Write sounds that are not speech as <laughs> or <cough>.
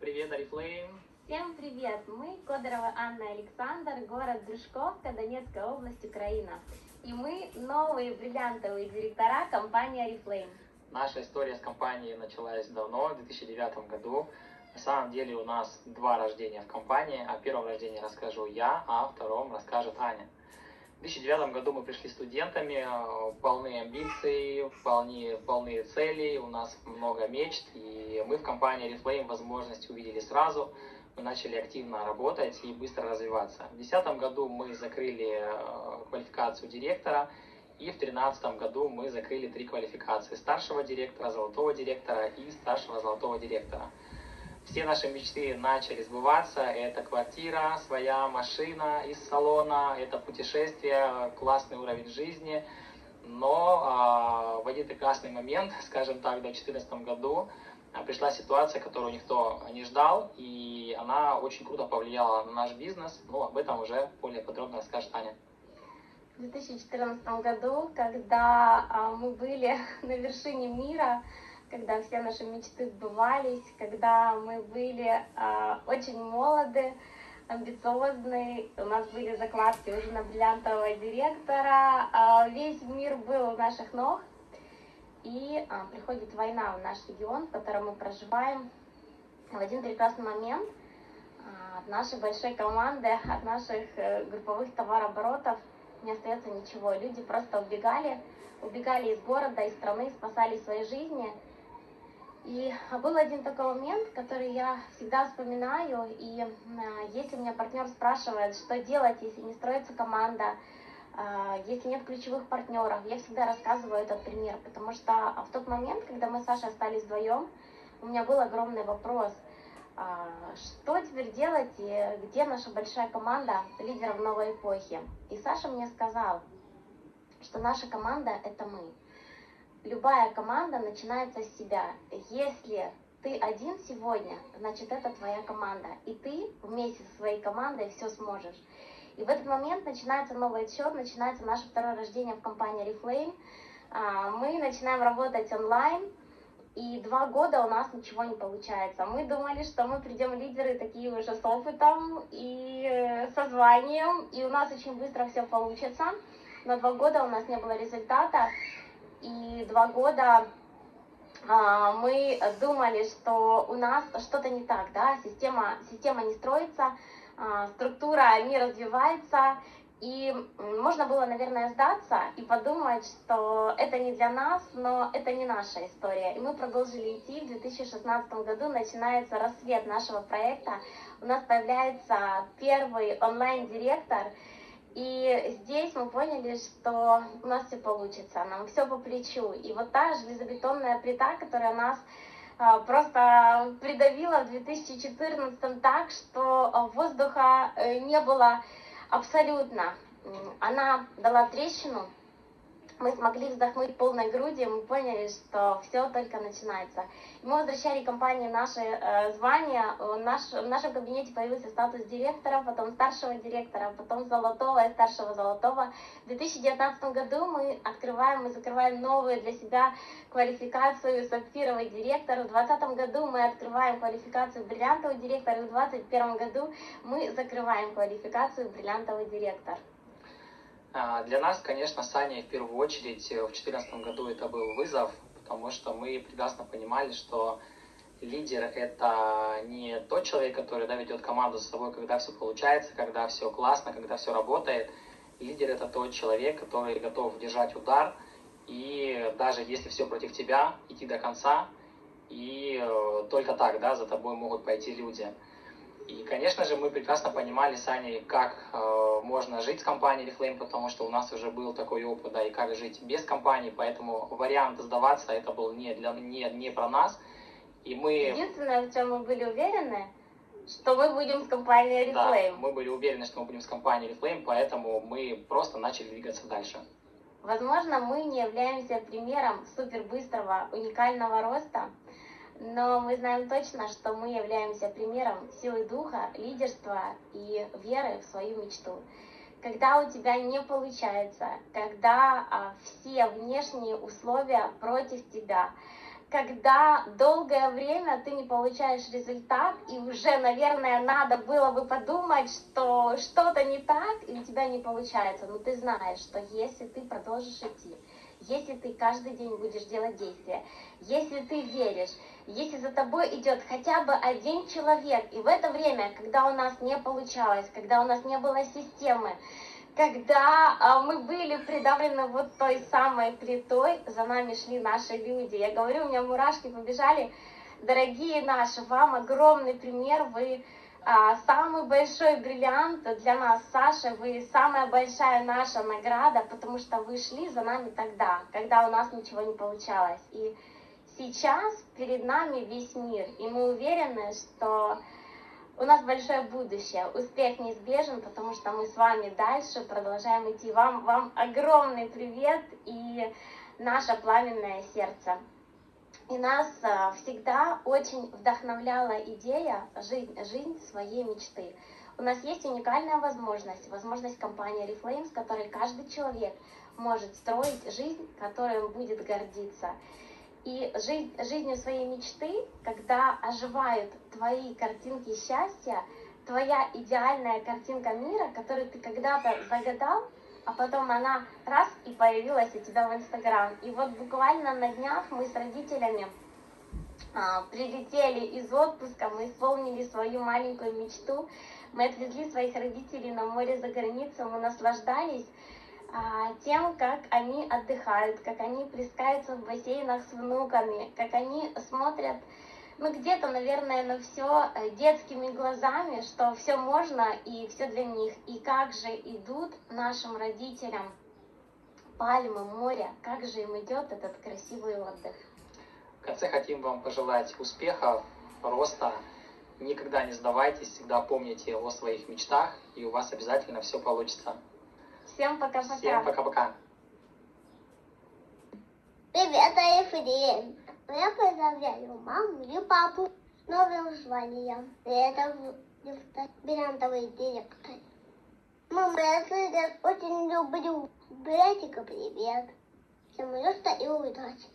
Привет, Арифлейм. Всем привет! Мы Кодорова Анна Александр, город Дружковка, Донецкая область, Украина. И мы новые бриллиантовые директора компании Oriflame. Наша история с компанией началась давно, в 2009 году. На самом деле у нас два рождения в компании. О первом рождении расскажу я, а о втором расскажет Аня. В 2009 году мы пришли студентами, э, полные амбиций, полны, полные целей, у нас много мечт, и мы в компании Reflame возможность увидели сразу. Мы начали активно работать и быстро развиваться. В 2010 году мы закрыли э, квалификацию директора, и в 2013 году мы закрыли три квалификации старшего директора, золотого директора и старшего золотого директора. Все наши мечты начали сбываться. Это квартира, своя машина из салона, это путешествие, классный уровень жизни. Но а, в один прекрасный момент, <laughs> скажем так, в 2014 году, а, пришла ситуация, которую никто не ждал, и она очень круто повлияла на наш бизнес. Ну, об этом уже более подробно расскажет Аня. В 2014 году, когда а, мы были <laughs> на вершине мира, когда все наши мечты сбывались, когда мы были э, очень молоды, амбициозны, у нас были закладки уже на бриллиантового директора, э, весь мир был у наших ног, и э, приходит война в наш регион, в котором мы проживаем. В один прекрасный момент э, от нашей большой команды, от наших э, групповых товарооборотов не остается ничего. Люди просто убегали, убегали из города, из страны, спасали свои жизни – и был один такой момент, который я всегда вспоминаю, и э, если меня партнер спрашивает, что делать, если не строится команда, э, если нет ключевых партнеров, я всегда рассказываю этот пример, потому что в тот момент, когда мы с Сашей остались вдвоем, у меня был огромный вопрос, что теперь делать, и где наша большая команда лидеров новой эпохи. И Саша мне сказал, что наша команда – это мы любая команда начинается с себя. Если ты один сегодня, значит это твоя команда. И ты вместе со своей командой все сможешь. И в этот момент начинается новый отсчет, начинается наше второе рождение в компании Reflame. А, мы начинаем работать онлайн, и два года у нас ничего не получается. Мы думали, что мы придем лидеры такие уже с опытом и э, со званием, и у нас очень быстро все получится. Но два года у нас не было результата и два года а, мы думали, что у нас что-то не так, да, система, система не строится, а, структура не развивается, и можно было, наверное, сдаться и подумать, что это не для нас, но это не наша история. И мы продолжили идти. В 2016 году начинается рассвет нашего проекта. У нас появляется первый онлайн-директор – и здесь мы поняли, что у нас все получится, нам все по плечу. И вот та железобетонная плита, которая нас а, просто придавила в 2014 так, что а, воздуха э, не было абсолютно. Она дала трещину, мы смогли вздохнуть полной грудью, мы поняли, что все только начинается. И мы возвращали компании наши э, звания, наш, в нашем кабинете появился статус директора, потом старшего директора, потом золотого и старшего золотого. В 2019 году мы открываем, мы закрываем новую для себя квалификацию сапфировый директор. В 2020 году мы открываем квалификацию бриллиантовый директор, и в 2021 году мы закрываем квалификацию бриллиантовый директор. А, для нас, конечно, с Аней в первую очередь э, в 2014 году это был вызов, потому что мы прекрасно понимали, что лидер – это не тот человек, который да, ведет команду за собой, когда все получается, когда все классно, когда все работает. Лидер – это тот человек, который готов держать удар, и даже если все против тебя, идти до конца, и э, только так да, за тобой могут пойти люди. И, конечно же, мы прекрасно понимали с Аней, как э, можно жить с компанией Reflame, потому что у нас уже был такой опыт, да, и как жить без компании, поэтому вариант сдаваться это был не, для, не, не про нас. И мы... Единственное, в чем мы были уверены, что мы будем с компанией Reflame. Да, мы были уверены, что мы будем с компанией Reflame, поэтому мы просто начали двигаться дальше. Возможно, мы не являемся примером супербыстрого, уникального роста, но мы знаем точно, что мы являемся примером силы духа, лидерства и веры в свою мечту. когда у тебя не получается, когда а, все внешние условия против тебя, когда долгое время ты не получаешь результат, и уже, наверное, надо было бы подумать, что что-то не так, и у тебя не получается. Но ты знаешь, что если ты продолжишь идти, если ты каждый день будешь делать действия, если ты веришь, если за тобой идет хотя бы один человек, и в это время, когда у нас не получалось, когда у нас не было системы, когда а, мы были придавлены вот той самой плитой, за нами шли наши люди. Я говорю, у меня мурашки побежали. Дорогие наши, вам огромный пример, вы а, самый большой бриллиант для нас, Саша, вы самая большая наша награда, потому что вы шли за нами тогда, когда у нас ничего не получалось. И сейчас перед нами весь мир, и мы уверены, что у нас большое будущее, успех неизбежен, потому что мы с вами дальше продолжаем идти. Вам, вам огромный привет и наше пламенное сердце. И нас а, всегда очень вдохновляла идея жить жизнь своей мечты. У нас есть уникальная возможность, возможность компании Reflame, с которой каждый человек может строить жизнь, которой он будет гордиться. И жизнь, жизнью своей мечты, когда оживают твои картинки счастья, твоя идеальная картинка мира, которую ты когда-то загадал, а потом она раз и появилась у тебя в Инстаграм. И вот буквально на днях мы с родителями а, прилетели из отпуска, мы исполнили свою маленькую мечту, мы отвезли своих родителей на море за границу, мы наслаждались тем, как они отдыхают, как они плескаются в бассейнах с внуками, как они смотрят, ну где-то, наверное, на все э, детскими глазами, что все можно и все для них. И как же идут нашим родителям пальмы, море, как же им идет этот красивый отдых. В конце хотим вам пожелать успехов, роста. Никогда не сдавайтесь, всегда помните о своих мечтах, и у вас обязательно все получится. Всем пока-пока. Всем пока-пока. Привет, Ефрем! Я поздравляю маму и папу с новым званием. Это бриллиантовый директор. Мама, я тебя очень люблю. Братика, привет. Всем роста и удачи.